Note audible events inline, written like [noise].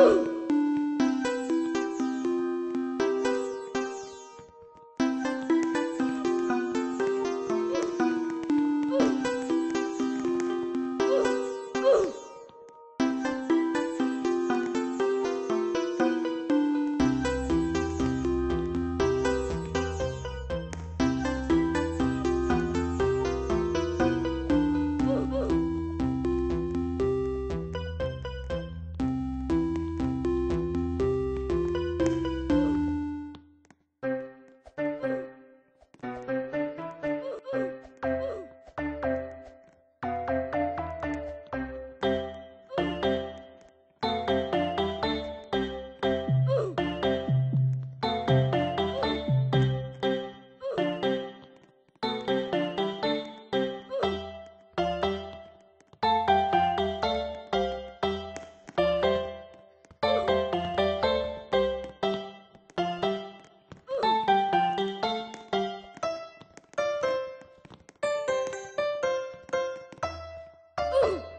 Woo! Ooh! [laughs]